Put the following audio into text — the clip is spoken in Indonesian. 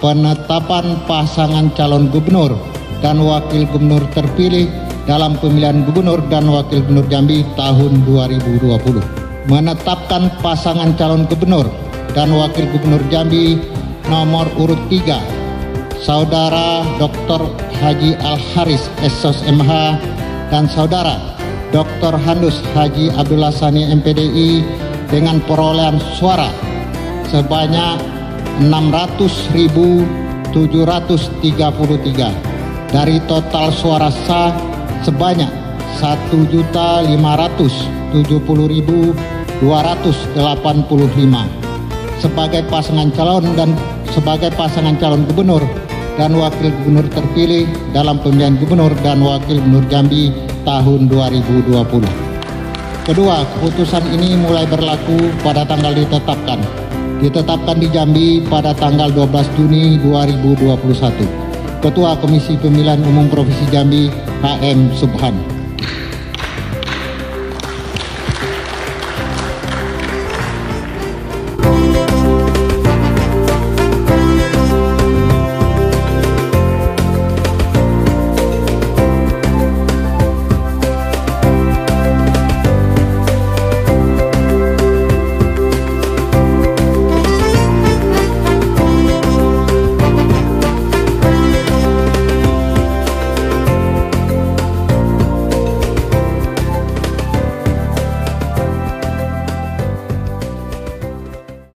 penetapan pasangan calon gubernur dan wakil gubernur terpilih dalam pemilihan gubernur dan wakil gubernur Jambi tahun 2020. Menetapkan pasangan calon gubernur dan wakil gubernur Jambi nomor urut 3 Saudara Dr. Haji Al-Haris Esos MH dan Saudara Dr. Handus Haji Abdullah Sani MPDI dengan perolehan suara sebanyak 600.733 dari total suara sah sebanyak 1.570.285 sebagai pasangan calon dan sebagai pasangan calon gubernur dan wakil gubernur terpilih dalam pemilihan gubernur dan wakil gubernur Jambi tahun 2020. Kedua, keputusan ini mulai berlaku pada tanggal ditetapkan ditetapkan di Jambi pada tanggal 12 Juni 2021. Ketua Komisi Pemilihan Umum Provinsi Jambi HM Subhan.